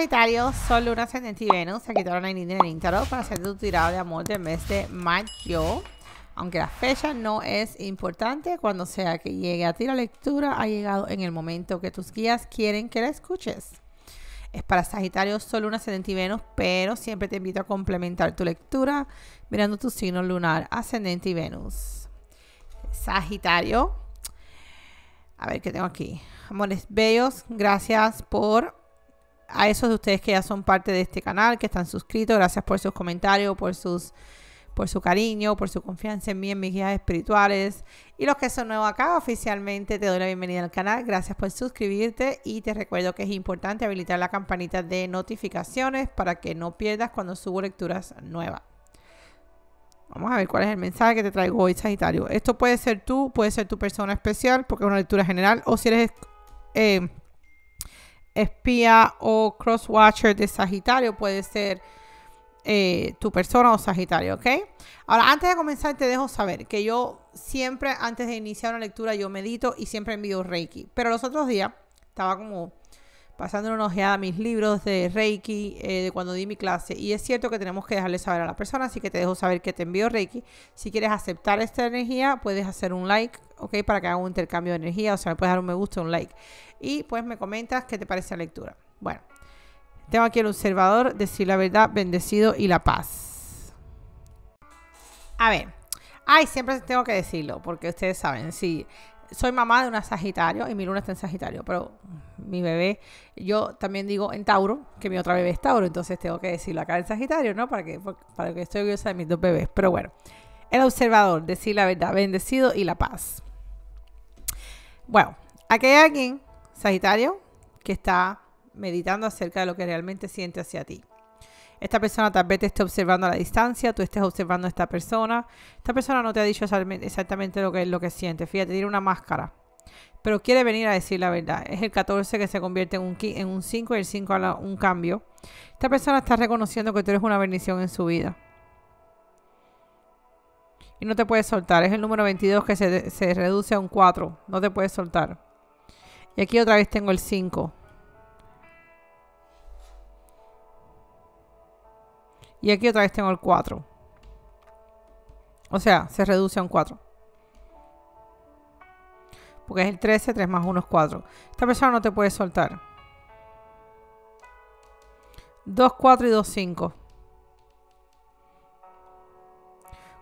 Sagitario, Sol, Luna, Ascendente y Venus. Aquí te una en el Tarot para hacer tu tirada de amor del mes de mayo. Aunque la fecha no es importante, cuando sea que llegue a ti la lectura, ha llegado en el momento que tus guías quieren que la escuches. Es para Sagitario, Sol, Luna, Ascendente y Venus, pero siempre te invito a complementar tu lectura mirando tu signo lunar, Ascendente y Venus. Sagitario. A ver qué tengo aquí. Amores bellos, gracias por a esos de ustedes que ya son parte de este canal, que están suscritos, gracias por sus comentarios, por sus por su cariño, por su confianza en mí, en mis guías espirituales. Y los que son nuevos acá, oficialmente te doy la bienvenida al canal. Gracias por suscribirte y te recuerdo que es importante habilitar la campanita de notificaciones para que no pierdas cuando subo lecturas nuevas. Vamos a ver cuál es el mensaje que te traigo hoy, Sagitario. Esto puede ser tú, puede ser tu persona especial, porque es una lectura general, o si eres eh, espía o crosswatcher de Sagitario, puede ser eh, tu persona o Sagitario, ¿ok? Ahora, antes de comenzar, te dejo saber que yo siempre, antes de iniciar una lectura, yo medito y siempre envío Reiki. Pero los otros días estaba como pasando una ojeada a mis libros de Reiki eh, de cuando di mi clase. Y es cierto que tenemos que dejarle saber a la persona, así que te dejo saber que te envío Reiki. Si quieres aceptar esta energía, puedes hacer un like, ¿ok? Para que haga un intercambio de energía. O sea, me puedes dar un me gusta, un like. Y pues me comentas qué te parece la lectura. Bueno, tengo aquí el observador, decir la verdad, bendecido y la paz. A ver, ay, siempre tengo que decirlo, porque ustedes saben, sí, soy mamá de una Sagitario y mi luna está en Sagitario, pero mi bebé, yo también digo en Tauro, que mi otra bebé es Tauro, entonces tengo que decirlo acá en Sagitario, ¿no? Para que, para que estoy orgullosa de mis dos bebés. Pero bueno, el observador, decir la verdad, bendecido y la paz. Bueno, aquí hay alguien, Sagitario, que está meditando acerca de lo que realmente siente hacia ti. Esta persona tal vez te esté observando a la distancia, tú estés observando a esta persona. Esta persona no te ha dicho exactamente lo que, lo que siente. Fíjate, tiene una máscara. Pero quiere venir a decir la verdad. Es el 14 que se convierte en un, en un 5 y el 5 a un cambio. Esta persona está reconociendo que tú eres una bendición en su vida. Y no te puedes soltar. Es el número 22 que se, se reduce a un 4. No te puedes soltar. Y aquí otra vez tengo el 5. Y aquí otra vez tengo el 4. O sea, se reduce a un 4. Porque es el 13, 3 más 1 es 4. Esta persona no te puede soltar. 2, 4 y 2, 5.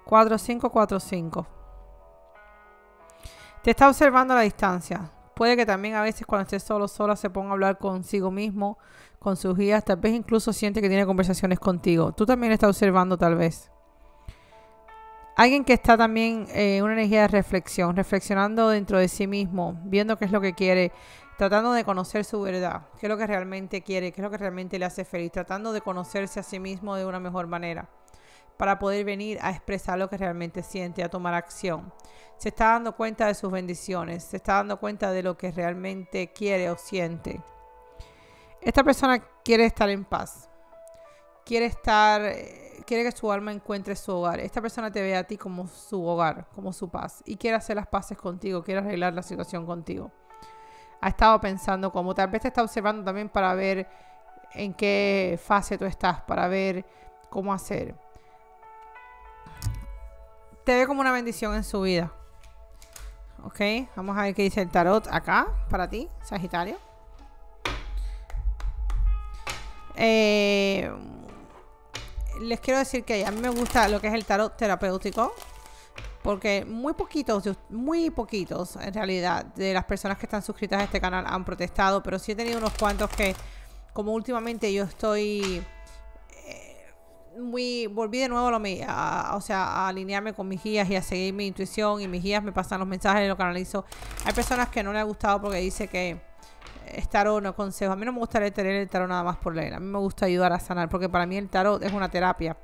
4, 5, 4, 5. Te está observando la distancia. Puede que también a veces cuando esté solo, sola, se ponga a hablar consigo mismo, con sus guías. Tal vez incluso siente que tiene conversaciones contigo. Tú también estás observando tal vez. Alguien que está también en una energía de reflexión, reflexionando dentro de sí mismo, viendo qué es lo que quiere, tratando de conocer su verdad, qué es lo que realmente quiere, qué es lo que realmente le hace feliz, tratando de conocerse a sí mismo de una mejor manera para poder venir a expresar lo que realmente siente, a tomar acción. Se está dando cuenta de sus bendiciones, se está dando cuenta de lo que realmente quiere o siente. Esta persona quiere estar en paz, quiere estar, eh, quiere que su alma encuentre su hogar. Esta persona te ve a ti como su hogar, como su paz y quiere hacer las paces contigo, quiere arreglar la situación contigo. Ha estado pensando como tal vez te está observando también para ver en qué fase tú estás, para ver cómo hacer te ve como una bendición en su vida. Ok, vamos a ver qué dice el tarot acá para ti, Sagitario. Eh, les quiero decir que a mí me gusta lo que es el tarot terapéutico. Porque muy poquitos, muy poquitos en realidad, de las personas que están suscritas a este canal han protestado. Pero sí he tenido unos cuantos que, como últimamente yo estoy muy, volví de nuevo a, o sea, a alinearme con mis guías y a seguir mi intuición y mis guías me pasan los mensajes y lo canalizo. Hay personas que no le ha gustado porque dice que es tarot no consejo. A mí no me gusta tener el tarot nada más por leer. A mí me gusta ayudar a sanar porque para mí el tarot es una terapia.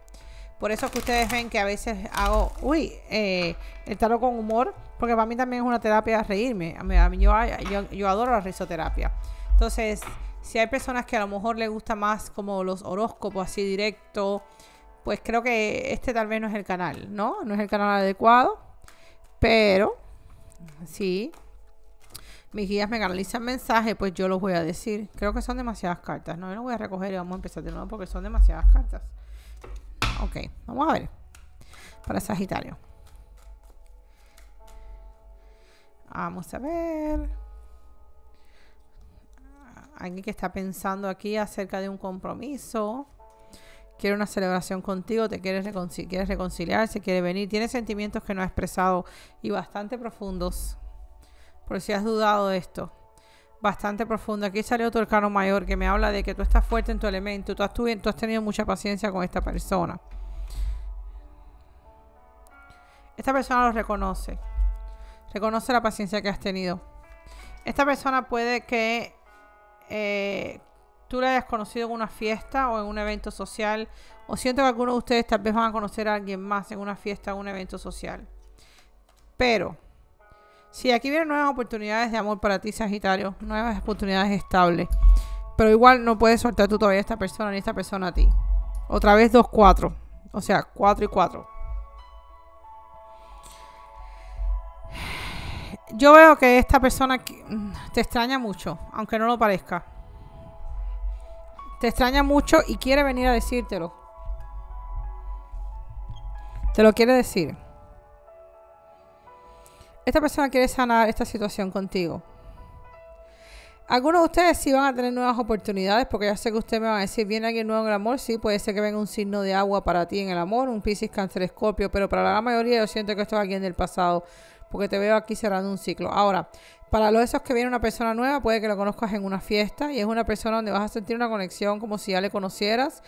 Por eso que ustedes ven que a veces hago, uy, eh, el tarot con humor, porque para mí también es una terapia reírme. A mí, yo, yo, yo adoro la risoterapia. Entonces, si hay personas que a lo mejor les gusta más como los horóscopos así directo, pues creo que este tal vez no es el canal, ¿no? No es el canal adecuado, pero sí, mis guías me canalizan mensajes, pues yo los voy a decir. Creo que son demasiadas cartas. No, yo no voy a recoger y vamos a empezar de nuevo porque son demasiadas cartas. Ok, vamos a ver. Para Sagitario. Vamos a ver. Alguien que está pensando aquí acerca de un compromiso. Quiere una celebración contigo, te quiere, quiere reconciliarse, quiere venir. Tiene sentimientos que no ha expresado y bastante profundos. Por si has dudado de esto. Bastante profundo. Aquí salió otro arcano mayor que me habla de que tú estás fuerte en tu elemento. Tú has, tú has tenido mucha paciencia con esta persona. Esta persona lo reconoce. Reconoce la paciencia que has tenido. Esta persona puede que eh, tú la hayas conocido en una fiesta o en un evento social. O siento que algunos de ustedes tal vez van a conocer a alguien más en una fiesta o un evento social. Pero Sí, aquí vienen nuevas oportunidades de amor para ti, Sagitario. Nuevas oportunidades estables. Pero igual no puedes soltar tú todavía a esta persona ni esta persona a ti. Otra vez 2-4. O sea, 4 y 4. Yo veo que esta persona te extraña mucho, aunque no lo parezca. Te extraña mucho y quiere venir a decírtelo. Te lo quiere decir. Esta persona quiere sanar esta situación contigo. Algunos de ustedes sí van a tener nuevas oportunidades, porque ya sé que usted me va a decir, ¿viene alguien nuevo en el amor? Sí, puede ser que venga un signo de agua para ti en el amor, un Piscis, Cáncer, Escorpio, pero para la gran mayoría yo siento que esto es alguien del pasado, porque te veo aquí cerrando un ciclo. Ahora, para los esos que viene una persona nueva, puede que lo conozcas en una fiesta y es una persona donde vas a sentir una conexión como si ya le conocieras.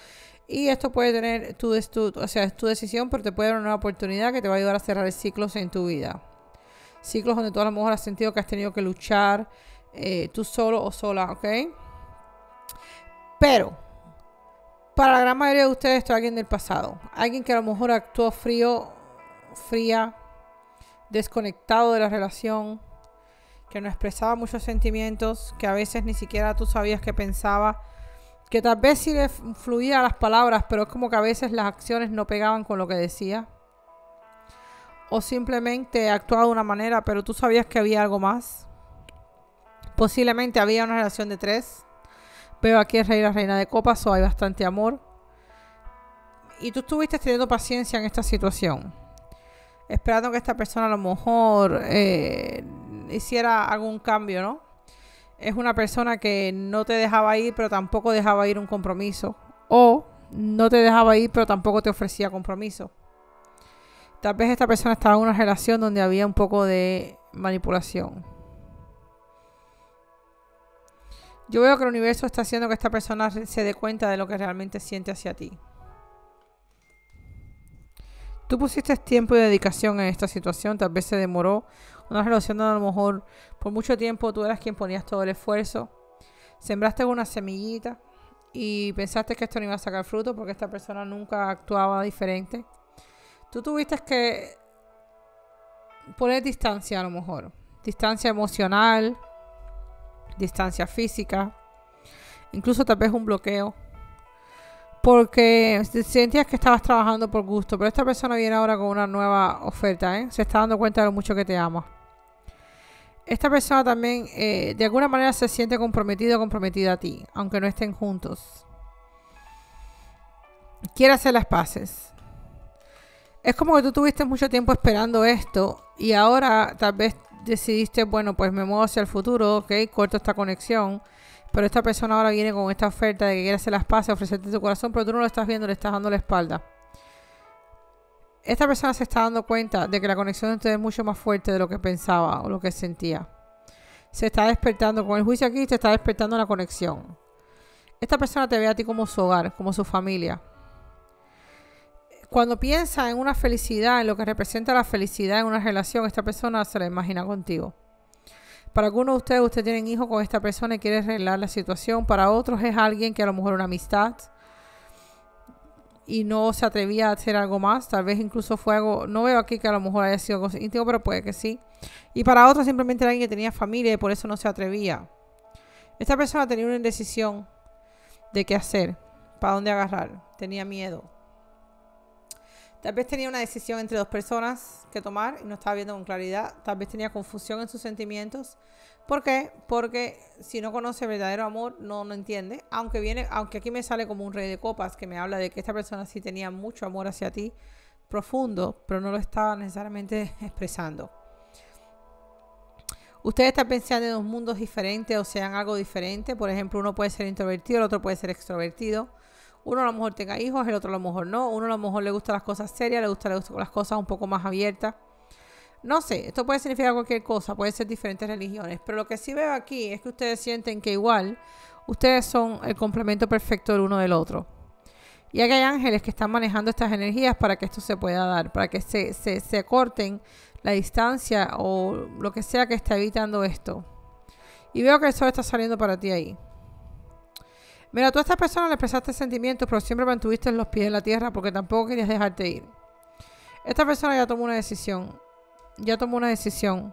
Y esto puede tener tu, o sea, es tu decisión, pero te puede dar una nueva oportunidad que te va a ayudar a cerrar ciclos en tu vida ciclos donde tú a lo mejor has sentido que has tenido que luchar eh, tú solo o sola, ¿ok? Pero, para la gran mayoría de ustedes, esto es alguien del pasado. Alguien que a lo mejor actuó frío, fría, desconectado de la relación, que no expresaba muchos sentimientos, que a veces ni siquiera tú sabías que pensaba, que tal vez sí le fluía las palabras, pero es como que a veces las acciones no pegaban con lo que decía o simplemente actuaba de una manera, pero tú sabías que había algo más. Posiblemente había una relación de tres. Veo aquí es rey la reina de copas, o hay bastante amor. Y tú estuviste teniendo paciencia en esta situación. Esperando que esta persona a lo mejor eh, hiciera algún cambio, ¿no? Es una persona que no te dejaba ir, pero tampoco dejaba ir un compromiso. O no te dejaba ir, pero tampoco te ofrecía compromiso. Tal vez esta persona estaba en una relación donde había un poco de manipulación. Yo veo que el universo está haciendo que esta persona se dé cuenta de lo que realmente siente hacia ti. Tú pusiste tiempo y dedicación en esta situación, tal vez se demoró. Una relación a lo mejor por mucho tiempo tú eras quien ponías todo el esfuerzo. Sembraste una semillita y pensaste que esto no iba a sacar fruto porque esta persona nunca actuaba diferente. Tú tuviste que poner distancia a lo mejor. Distancia emocional, distancia física, incluso tal vez un bloqueo. Porque sentías que estabas trabajando por gusto, pero esta persona viene ahora con una nueva oferta, ¿eh? Se está dando cuenta de lo mucho que te ama. Esta persona también eh, de alguna manera se siente comprometido o comprometida a ti, aunque no estén juntos. Quiere hacer las paces es como que tú tuviste mucho tiempo esperando esto y ahora tal vez decidiste, bueno, pues me muevo hacia el futuro, ok, corto esta conexión, pero esta persona ahora viene con esta oferta de que quiere hacer las paces, ofrecerte tu corazón, pero tú no lo estás viendo, le estás dando la espalda. Esta persona se está dando cuenta de que la conexión entre es mucho más fuerte de lo que pensaba o lo que sentía. Se está despertando, con el juicio aquí, te está despertando la conexión. Esta persona te ve a ti como su hogar, como su familia cuando piensa en una felicidad, en lo que representa la felicidad en una relación, esta persona se la imagina contigo. Para algunos de ustedes, usted tienen hijo con esta persona y quiere arreglar la situación. Para otros es alguien que a lo mejor una amistad y no se atrevía a hacer algo más. Tal vez incluso fue algo, no veo aquí que a lo mejor haya sido algo íntimo, pero puede que sí. Y para otros simplemente era alguien que tenía familia y por eso no se atrevía. Esta persona tenía una indecisión de qué hacer, para dónde agarrar, tenía miedo Tal vez tenía una decisión entre dos personas que tomar y no estaba viendo con claridad. Tal vez tenía confusión en sus sentimientos. ¿Por qué? Porque si no conoce verdadero amor, no lo entiende. Aunque viene, aunque aquí me sale como un rey de copas que me habla de que esta persona sí tenía mucho amor hacia ti, profundo, pero no lo estaba necesariamente expresando. Ustedes están pensando en dos mundos diferentes o sean algo diferente. Por ejemplo, uno puede ser introvertido, el otro puede ser extrovertido. Uno a lo mejor tenga hijos, el otro a lo mejor no. Uno a lo mejor le gustan las cosas serias, le gustan las cosas un poco más abiertas. No sé, esto puede significar cualquier cosa, puede ser diferentes religiones. Pero lo que sí veo aquí es que ustedes sienten que igual ustedes son el complemento perfecto del uno del otro. Y aquí hay ángeles que están manejando estas energías para que esto se pueda dar, para que se, se, se corten la distancia o lo que sea que esté evitando esto. Y veo que el sol está saliendo para ti ahí. Mira, tú a esta persona le prestaste sentimientos, pero siempre mantuviste los pies en la tierra porque tampoco querías dejarte ir. Esta persona ya tomó una decisión. Ya tomó una decisión.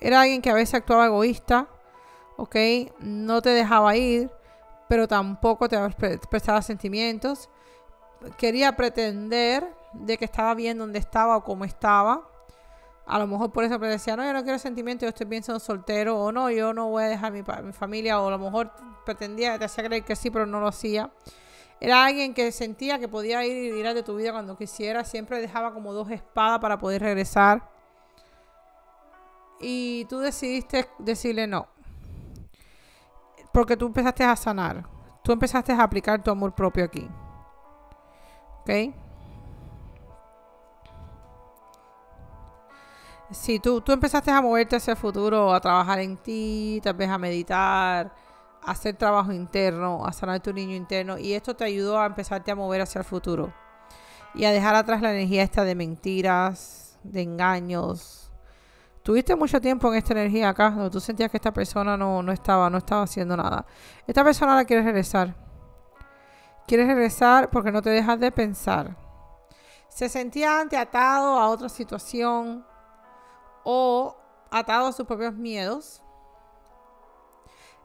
Era alguien que a veces actuaba egoísta, ¿ok? No te dejaba ir, pero tampoco te prestaba sentimientos. Quería pretender de que estaba bien donde estaba o cómo estaba. A lo mejor por eso me decía, no, yo no quiero sentimientos, yo estoy bien soltero, o no, yo no voy a dejar mi, mi familia, o a lo mejor pretendía, te hacía creer que sí, pero no lo hacía. Era alguien que sentía que podía ir y ir de tu vida cuando quisiera, siempre dejaba como dos espadas para poder regresar. Y tú decidiste decirle no. Porque tú empezaste a sanar. Tú empezaste a aplicar tu amor propio aquí. ¿Ok? Si tú, tú empezaste a moverte hacia el futuro, a trabajar en ti, tal vez a meditar, a hacer trabajo interno, a sanar tu niño interno, y esto te ayudó a empezarte a mover hacia el futuro y a dejar atrás la energía esta de mentiras, de engaños. Tuviste mucho tiempo en esta energía acá, donde tú sentías que esta persona no, no estaba, no estaba haciendo nada. Esta persona la quiere regresar. Quieres regresar porque no te dejas de pensar. Se sentía ante atado a otra situación o atado a sus propios miedos.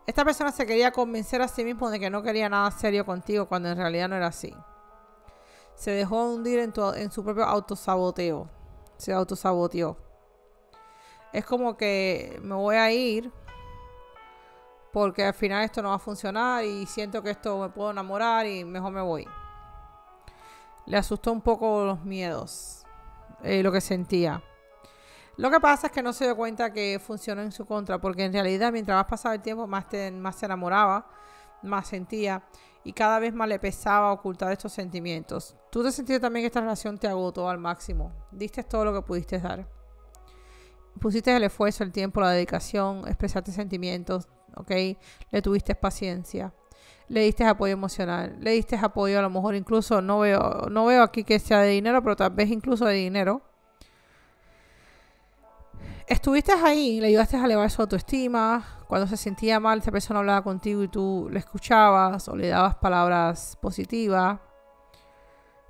Esta persona se quería convencer a sí mismo de que no quería nada serio contigo cuando en realidad no era así. Se dejó hundir en, su propio autosaboteo. Se autosaboteó. Es como que me voy a ir porque al final esto no va a funcionar y siento que esto me puedo enamorar y mejor me voy. Le asustó un poco los miedos, eh, lo que sentía. Lo que pasa es que no se dio cuenta que funcionó en su contra, porque en realidad mientras más pasaba el tiempo, más, más se enamoraba, más sentía y cada vez más le pesaba ocultar estos sentimientos. Tú te sentiste también que esta relación te agotó al máximo. Diste todo lo que pudiste dar. Pusiste el esfuerzo, el tiempo, la dedicación, expresaste sentimientos, ¿ok? Le tuviste paciencia. Le diste apoyo emocional, le diste apoyo a lo mejor incluso, no veo, no veo aquí que sea de dinero, pero tal vez incluso de dinero estuviste ahí, le ayudaste a elevar su autoestima. Cuando se sentía mal, esa persona hablaba contigo y tú le escuchabas o le dabas palabras positivas.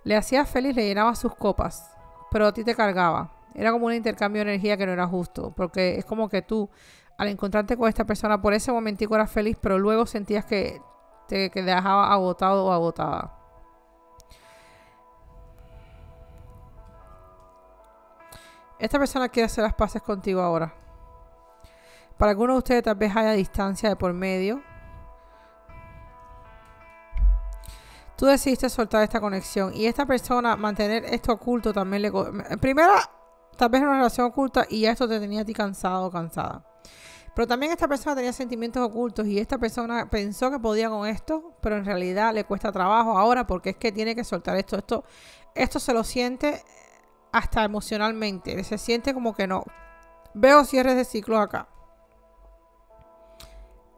Le hacías feliz, le llenabas sus copas, pero a ti te cargaba. Era como un intercambio de energía que no era justo, porque es como que tú, al encontrarte con esta persona, por ese momentico eras feliz, pero luego sentías que te que dejaba agotado o agotada. Esta persona quiere hacer las paces contigo ahora. Para algunos de ustedes tal vez haya distancia de por medio. Tú decidiste soltar esta conexión y esta persona mantener esto oculto también le... Primero, tal vez una relación oculta y ya esto te tenía a ti cansado o cansada. Pero también esta persona tenía sentimientos ocultos y esta persona pensó que podía con esto, pero en realidad le cuesta trabajo ahora porque es que tiene que soltar esto. Esto, esto se lo siente hasta emocionalmente. Se siente como que no. Veo cierres de ciclos acá.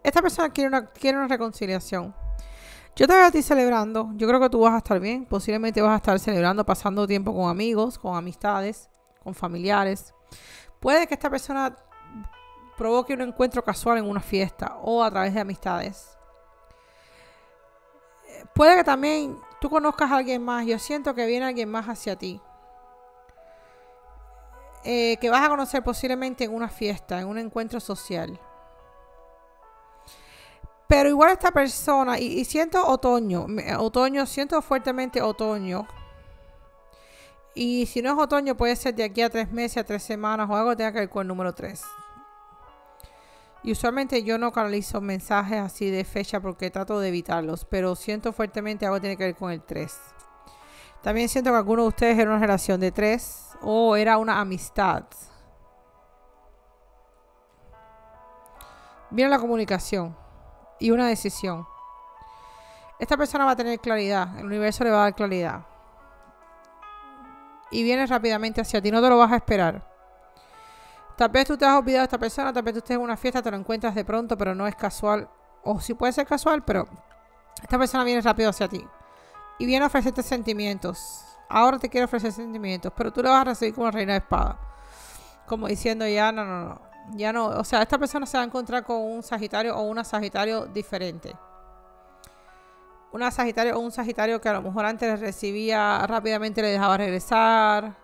Esta persona quiere una, quiere una reconciliación. Yo te veo a ti celebrando. Yo creo que tú vas a estar bien. Posiblemente vas a estar celebrando, pasando tiempo con amigos, con amistades, con familiares. Puede que esta persona provoque un encuentro casual en una fiesta o a través de amistades. Puede que también tú conozcas a alguien más. Yo siento que viene alguien más hacia ti. Eh, que vas a conocer posiblemente en una fiesta, en un encuentro social. Pero igual esta persona, y, siento otoño, otoño, siento fuertemente otoño, Y si no es otoño, puede ser de aquí a tres meses, a tres semanas o algo que tenga que ver con el número 3. Y usualmente yo no canalizo mensajes así de fecha porque trato de evitarlos, pero siento fuertemente algo que tiene que ver con el 3. También siento que algunos de ustedes era una relación de 3 o era una amistad. Viene la comunicación y una decisión. Esta persona va a tener claridad, el universo le va a dar claridad. Y viene rápidamente hacia ti, no te lo vas a esperar. Tal vez tú te has olvidado de esta persona, tal vez tú estés en una fiesta, te lo encuentras de pronto, pero no es casual. O sí puede ser casual, pero esta persona viene rápido hacia ti. Y viene a ofrecerte sentimientos. Ahora te quiere ofrecer sentimientos, pero tú le vas a recibir como reina de espada. Como diciendo ya, no, no, no. Ya no, o sea, esta persona se va a encontrar con un Sagitario o una Sagitario diferente. Una Sagitario o un Sagitario que a lo mejor antes le recibía rápidamente le dejaba regresar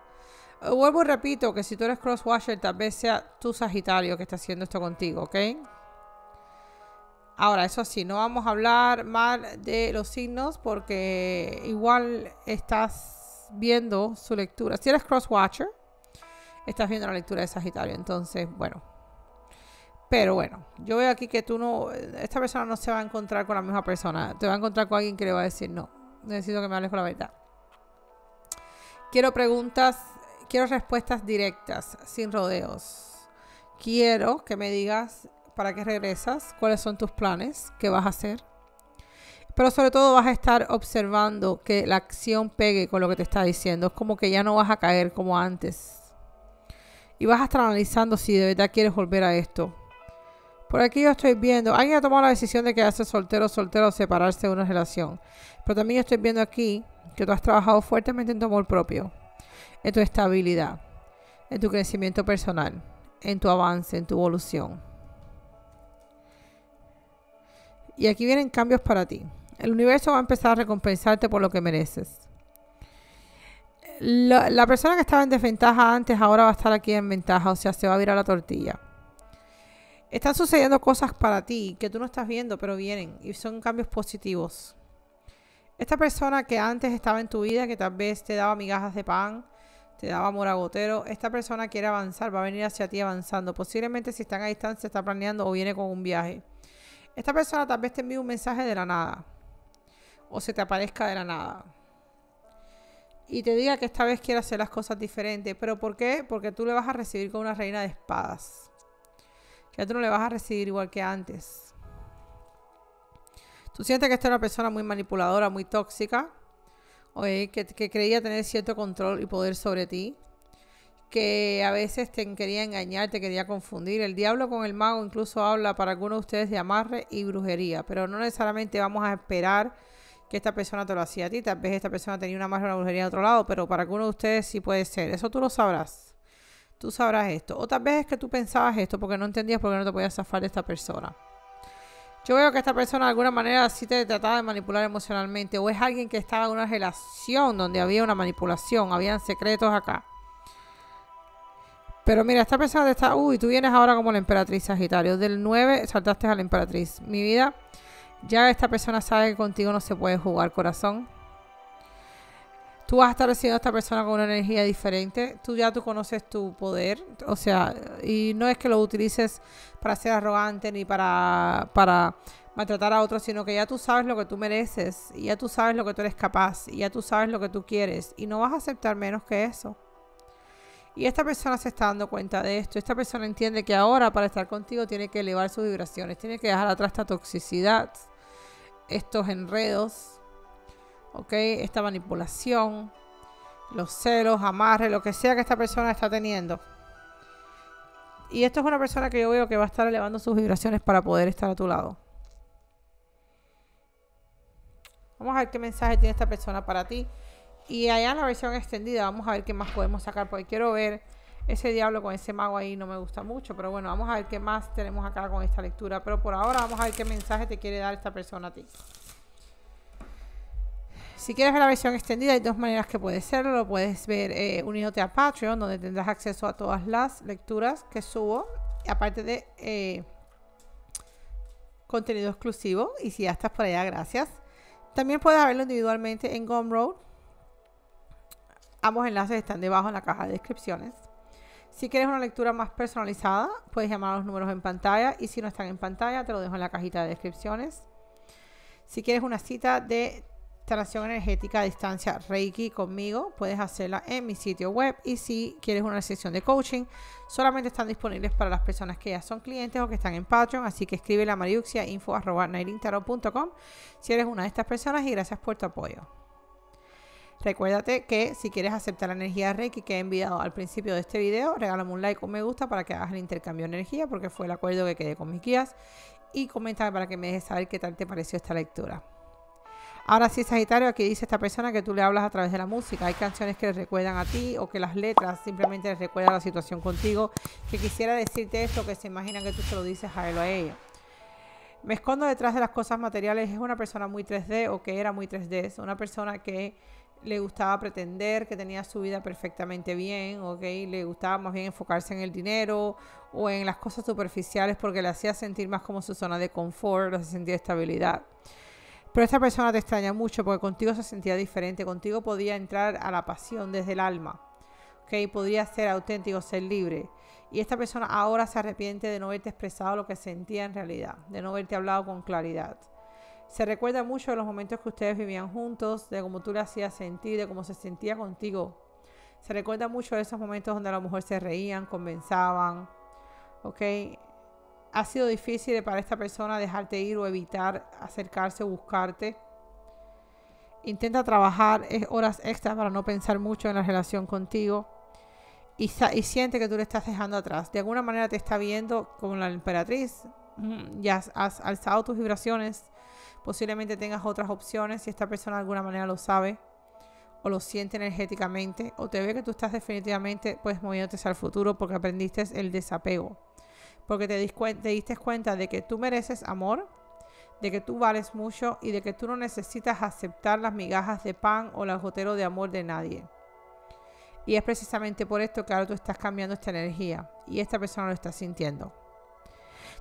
eh, vuelvo y repito que si tú eres crosswasher, tal vez sea tu Sagitario que está haciendo esto contigo, ¿ok? Ahora, eso sí, no vamos a hablar mal de los signos porque igual estás viendo su lectura. Si eres crosswatcher, estás viendo la lectura de Sagitario. Entonces, bueno. Pero bueno, yo veo aquí que tú no, esta persona no se va a encontrar con la misma persona. Te va a encontrar con alguien que le va a decir, no, necesito que me hables con la verdad. Quiero preguntas Quiero respuestas directas, sin rodeos. Quiero que me digas para qué regresas, cuáles son tus planes, qué vas a hacer. Pero sobre todo vas a estar observando que la acción pegue con lo que te está diciendo. Es como que ya no vas a caer como antes. Y vas a estar analizando si de verdad quieres volver a esto. Por aquí yo estoy viendo, alguien ha tomado la decisión de quedarse soltero, soltero separarse de una relación. Pero también estoy viendo aquí que tú has trabajado fuertemente en tu amor propio en tu estabilidad, en tu crecimiento personal, en tu avance, en tu evolución. Y aquí vienen cambios para ti. El universo va a empezar a recompensarte por lo que mereces. La, persona que estaba en desventaja antes ahora va a estar aquí en ventaja, o sea, se va a virar la tortilla. Están sucediendo cosas para ti que tú no estás viendo, pero vienen y son cambios positivos. Esta persona que antes estaba en tu vida, que tal vez te daba migajas de pan, te daba amor agotero. Esta persona quiere avanzar, va a venir hacia ti avanzando. Posiblemente si están a distancia, está planeando o viene con un viaje. Esta persona tal vez te envíe un mensaje de la nada. O se te aparezca de la nada. Y te diga que esta vez quiere hacer las cosas diferentes. ¿Pero por qué? Porque tú le vas a recibir con una reina de espadas. Ya tú no le vas a recibir igual que antes. Tú sientes que esta es una persona muy manipuladora, muy tóxica que, creía tener cierto control y poder sobre ti, que a veces te quería engañar, te quería confundir. El diablo con el mago incluso habla para algunos de ustedes de amarre y brujería, pero no necesariamente vamos a esperar que esta persona te lo hacía a ti. Tal vez esta persona tenía una una brujería de otro lado, pero para algunos de ustedes sí puede ser. Eso tú lo sabrás. Tú sabrás esto. O tal vez es que tú pensabas esto porque no entendías por qué no te podías zafar de esta persona. Yo veo que esta persona de alguna manera sí te trataba de manipular emocionalmente o es alguien que estaba en una relación donde había una manipulación, habían secretos acá. Pero mira, esta persona te está... Uy, tú vienes ahora como la emperatriz Sagitario. Del 9 saltaste a la emperatriz. Mi vida, ya esta persona sabe que contigo no se puede jugar corazón. Tú vas a estar recibiendo a esta persona con una energía diferente. Tú ya tú conoces tu poder. O sea, y no es que lo utilices para ser arrogante ni para, para maltratar a otros, sino que ya tú sabes lo que tú mereces. Y ya tú sabes lo que tú eres capaz. Y ya tú sabes lo que tú quieres. Y no vas a aceptar menos que eso. Y esta persona se está dando cuenta de esto. Esta persona entiende que ahora para estar contigo tiene que elevar sus vibraciones. Tiene que dejar atrás esta toxicidad. Estos enredos ¿ok? Esta manipulación, los celos, amarre, lo que sea que esta persona está teniendo. Y esto es una persona que yo veo que va a estar elevando sus vibraciones para poder estar a tu lado. Vamos a ver qué mensaje tiene esta persona para ti. Y allá en la versión extendida vamos a ver qué más podemos sacar. Porque quiero ver ese diablo con ese mago ahí. No me gusta mucho. Pero bueno, vamos a ver qué más tenemos acá con esta lectura. Pero por ahora vamos a ver qué mensaje te quiere dar esta persona a ti. Si quieres ver la versión extendida, hay dos maneras que puedes hacerlo. Lo puedes ver eh, uniéndote a Patreon, donde tendrás acceso a todas las lecturas que subo, aparte de eh, contenido exclusivo. Y si ya estás por allá, gracias. También puedes verlo individualmente en Gumroad. Ambos enlaces están debajo en la caja de descripciones. Si quieres una lectura más personalizada, puedes llamar a los números en pantalla y si no están en pantalla, te lo dejo en la cajita de descripciones. Si quieres una cita de instalación energética a distancia Reiki conmigo, puedes hacerla en mi sitio web. Y si quieres una sesión de coaching, solamente están disponibles para las personas que ya son clientes o que están en Patreon. Así que escribe a mariuxia info si eres una de estas personas y gracias por tu apoyo. Recuérdate que si quieres aceptar la energía Reiki que he enviado al principio de este video, regálame un like o me gusta para que hagas el intercambio de energía porque fue el acuerdo que quedé con mis guías y coméntame para que me dejes saber qué tal te pareció esta lectura. Ahora sí, Sagitario, aquí dice esta persona que tú le hablas a través de la música. Hay canciones que le recuerdan a ti o que las letras simplemente les recuerdan la situación contigo. Que quisiera decirte esto, que se imagina que tú se lo dices a él o a ella. Me escondo detrás de las cosas materiales. Es una persona muy 3D o que era muy 3D. Es una persona que le gustaba pretender que tenía su vida perfectamente bien, ¿ok? Le gustaba más bien enfocarse en el dinero o en las cosas superficiales porque le hacía sentir más como su zona de confort, o se sentía estabilidad. Pero esta persona te extraña mucho porque contigo se sentía diferente, contigo podía entrar a la pasión desde el alma, ¿ok? Podría ser auténtico, ser libre. Y esta persona ahora se arrepiente de no haberte expresado lo que sentía en realidad, de no haberte hablado con claridad. Se recuerda mucho de los momentos que ustedes vivían juntos, de cómo tú le hacías sentir, de cómo se sentía contigo. Se recuerda mucho de esos momentos donde a lo mejor se reían, conversaban, ¿ok? ha sido difícil para esta persona dejarte ir o evitar acercarse o buscarte. Intenta trabajar horas extras para no pensar mucho en la relación contigo. Y, siente que tú le estás dejando atrás. De alguna manera te está viendo como la emperatriz. Mm, ya has alzado tus vibraciones. Posiblemente tengas otras opciones si esta persona de alguna manera lo sabe o lo siente energéticamente o te ve que tú estás definitivamente pues moviéndote hacia el futuro porque aprendiste el desapego porque te, diste cuenta de que tú mereces amor, de que tú vales mucho y de que tú no necesitas aceptar las migajas de pan o el gotero de amor de nadie. Y es precisamente por esto que ahora tú estás cambiando esta energía y esta persona lo está sintiendo.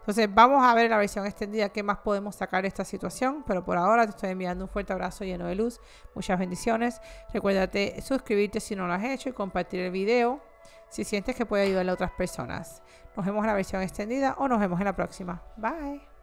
Entonces vamos a ver la versión extendida qué más podemos sacar de esta situación, pero por ahora te estoy enviando un fuerte abrazo lleno de luz, muchas bendiciones. Recuérdate suscribirte si no lo has hecho y compartir el video si sientes que puede ayudarle a otras personas. Nos vemos en la versión extendida o nos vemos en la próxima. Bye.